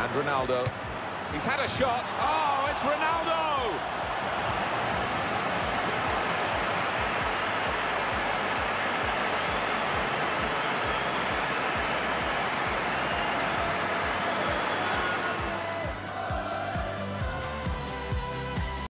And Ronaldo. He's had a shot. Oh, it's Ronaldo!